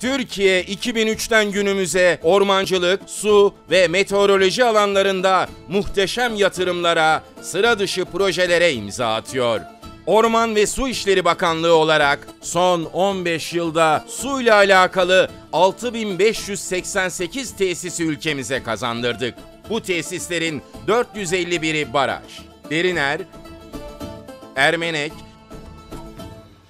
Türkiye 2003'ten günümüze ormancılık, su ve meteoroloji alanlarında muhteşem yatırımlara, sıra dışı projelere imza atıyor. Orman ve Su İşleri Bakanlığı olarak son 15 yılda suyla alakalı 6588 tesisi ülkemize kazandırdık. Bu tesislerin 451'i baraj. Deriner, Ermenek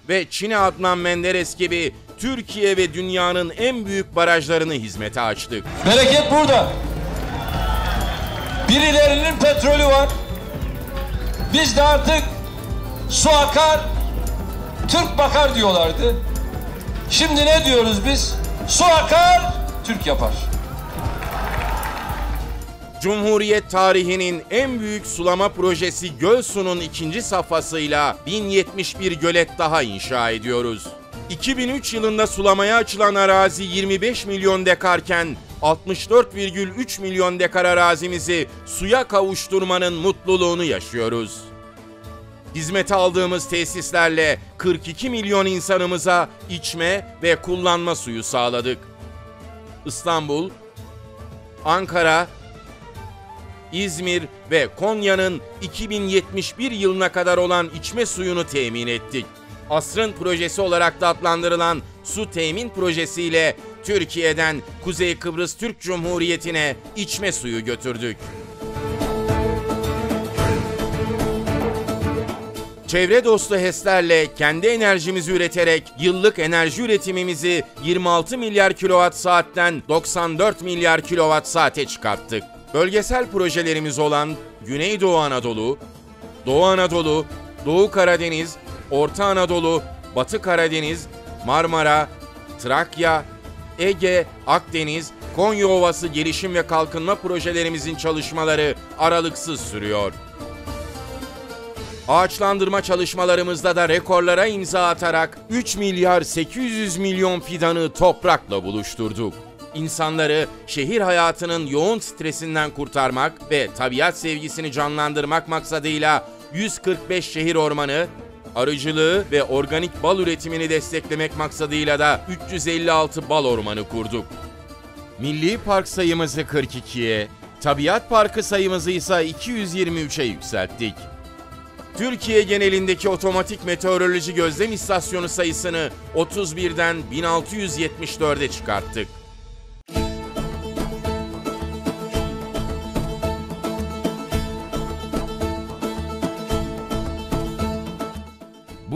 ve Çin'e Adnan Menderes gibi Türkiye ve dünyanın en büyük barajlarını hizmete açtık. Bereket burada. Birilerinin petrolü var. Biz de artık su akar, Türk bakar diyorlardı. Şimdi ne diyoruz biz? Su akar, Türk yapar. Cumhuriyet tarihinin en büyük sulama projesi Gölsu'nun ikinci safhasıyla 1071 gölet daha inşa ediyoruz. 2003 yılında sulamaya açılan arazi 25 milyon dekarken 64,3 milyon dekar arazimizi suya kavuşturmanın mutluluğunu yaşıyoruz. Hizmete aldığımız tesislerle 42 milyon insanımıza içme ve kullanma suyu sağladık. İstanbul, Ankara, İzmir ve Konya'nın 2071 yılına kadar olan içme suyunu temin ettik. Asrın projesi olarak da adlandırılan su temin projesiyle Türkiye'den Kuzey Kıbrıs Türk Cumhuriyeti'ne içme suyu götürdük. Çevre dostu HES'lerle kendi enerjimizi üreterek yıllık enerji üretimimizi 26 milyar kilowatt saatten 94 milyar kilowatt saate çıkarttık. Bölgesel projelerimiz olan Güneydoğu Anadolu, Doğu Anadolu, Doğu Karadeniz, Orta Anadolu, Batı Karadeniz, Marmara, Trakya, Ege, Akdeniz, Konya Ovası gelişim ve kalkınma projelerimizin çalışmaları aralıksız sürüyor. Ağaçlandırma çalışmalarımızda da rekorlara imza atarak 3 milyar 800 milyon fidanı toprakla buluşturduk. İnsanları şehir hayatının yoğun stresinden kurtarmak ve tabiat sevgisini canlandırmak maksadıyla 145 şehir ormanı, arıcılığı ve organik bal üretimini desteklemek maksadıyla da 356 bal ormanı kurduk. Milli park sayımızı 42'ye, tabiat parkı sayımızı ise 223'e yükselttik. Türkiye genelindeki otomatik meteoroloji gözlem istasyonu sayısını 31'den 1674'e çıkarttık.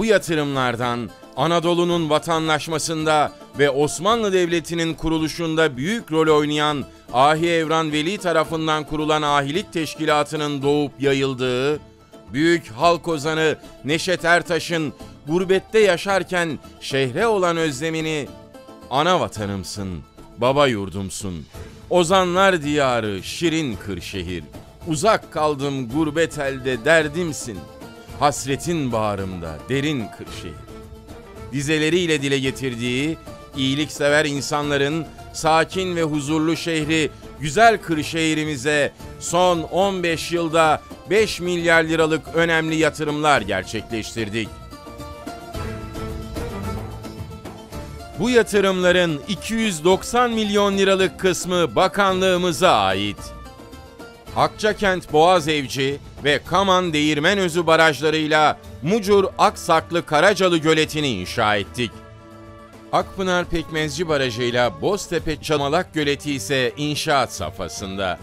Bu yatırımlardan Anadolu'nun vatandaşmasında ve Osmanlı Devleti'nin kuruluşunda büyük rol oynayan Ahi Evran Veli tarafından kurulan ahilik teşkilatının doğup yayıldığı, büyük halk ozanı Neşet Ertaş'ın gurbette yaşarken şehre olan özlemini ana vatanımsın, baba yurdumsun. Ozanlar diyarı şirin Kırşehir. Uzak kaldım gurbet elde derdimsin. Hasretin bağrımda derin Kırşehir. Dizeleriyle dile getirdiği iyiliksever insanların sakin ve huzurlu şehri güzel Kırşehir'imize son 15 yılda 5 milyar liralık önemli yatırımlar gerçekleştirdik. Bu yatırımların 290 milyon liralık kısmı bakanlığımıza ait. Akçakent Boğazevci ve Kaman Değirmenözü barajlarıyla Mucur Aksaklı Karacalı göletini inşa ettik. Akpınar Pekmezci Barajı'yla Boztepe Çamalak Göleti ise inşaat safhasında.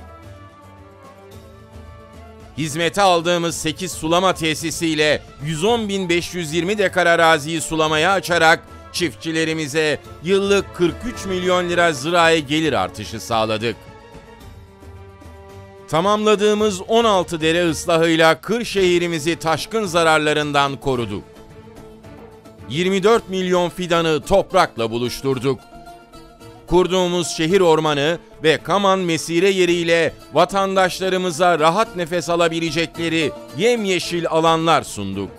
Hizmete aldığımız 8 sulama tesisiyle 110.520 dekar araziyi sulamaya açarak çiftçilerimize yıllık 43 milyon lira zirai gelir artışı sağladık. Tamamladığımız 16 dere ıslahıyla Kırşehir'imizi taşkın zararlarından koruduk. 24 milyon fidanı toprakla buluşturduk. Kurduğumuz şehir ormanı ve Kaman mesire yeriyle vatandaşlarımıza rahat nefes alabilecekleri yemyeşil alanlar sunduk.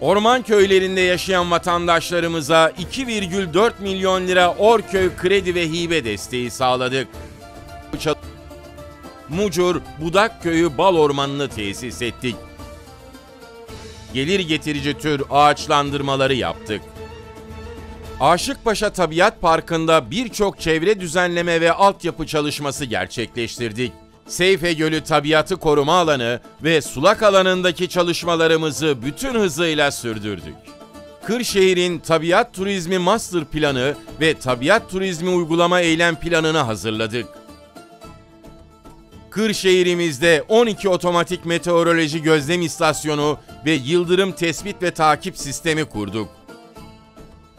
Orman köylerinde yaşayan vatandaşlarımıza 2,4 milyon lira Orköy kredi ve hibe desteği sağladık. Mucur Budak Köyü Bal Ormanı'nı tesis ettik. Gelir getirici tür ağaçlandırmaları yaptık. Aşıkpaşa Tabiat Parkı'nda birçok çevre düzenleme ve altyapı çalışması gerçekleştirdik. Seyfe Gölü Tabiatı Koruma Alanı ve sulak alanındaki çalışmalarımızı bütün hızıyla sürdürdük. Kırşehir'in Tabiat Turizmi Master Planı ve Tabiat Turizmi Uygulama Eylem Planı'nı hazırladık. Kırşehir'imizde 12 otomatik meteoroloji gözlem istasyonu ve yıldırım tespit ve takip sistemi kurduk.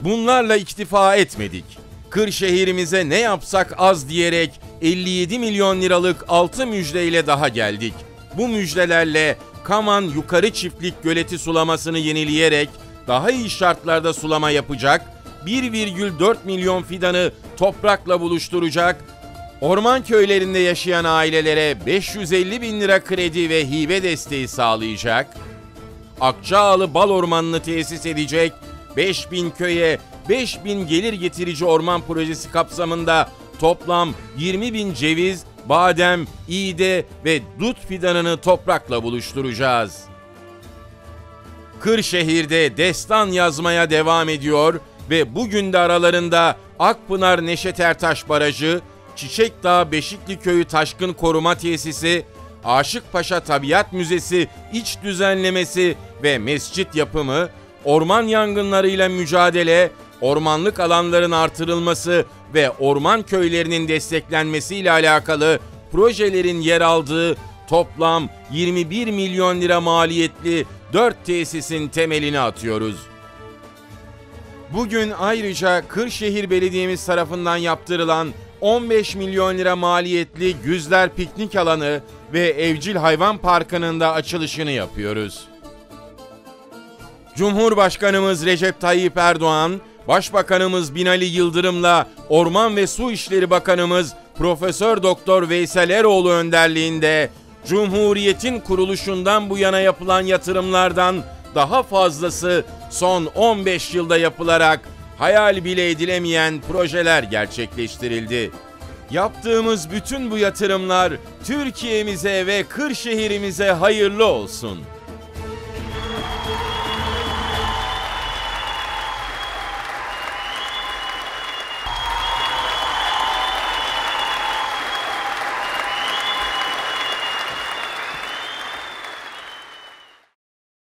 Bunlarla iktifa etmedik. Kırşehir'imize ne yapsak az diyerek 57 milyon liralık altı müjdeyle daha geldik. Bu müjdelerle Kaman Yukarı Çiftlik Göleti sulamasını yenileyerek daha iyi şartlarda sulama yapacak, 1,4 milyon fidanı toprakla buluşturacak, orman köylerinde yaşayan ailelere 550 bin lira kredi ve hibe desteği sağlayacak, Akçaalı Bal Ormanı'nı tesis edecek, 5000 köye 5000 gelir getirici orman projesi kapsamında toplam 20 bin ceviz, badem, iğde ve dut fidanını toprakla buluşturacağız. Kırşehir'de destan yazmaya devam ediyor ve bugün de aralarında Akpınar Neşet Ertaş Barajı, Çiçekdağ Beşikli Köyü Taşkın Koruma Tesisi, Aşıkpaşa Tabiat Müzesi iç düzenlemesi ve mescit yapımı, orman yangınlarıyla mücadele, ormanlık alanların artırılması ve orman köylerinin desteklenmesiyle alakalı projelerin yer aldığı toplam 21 milyon lira maliyetli 4 tesisin temelini atıyoruz. Bugün ayrıca Kırşehir Belediye'miz tarafından yaptırılan 15 milyon lira maliyetli Güzler Piknik Alanı ve Evcil Hayvan Parkı'nın da açılışını yapıyoruz. Cumhurbaşkanımız Recep Tayyip Erdoğan, Başbakanımız Binali Yıldırım'la Orman ve Su İşleri Bakanımız Profesör Doktor Veysel Eroğlu önderliğinde Cumhuriyetin kuruluşundan bu yana yapılan yatırımlardan daha fazlası son 15 yılda yapılarak hayal bile edilemeyen projeler gerçekleştirildi. Yaptığımız bütün bu yatırımlar Türkiye'mize ve Kırşehir'imize hayırlı olsun.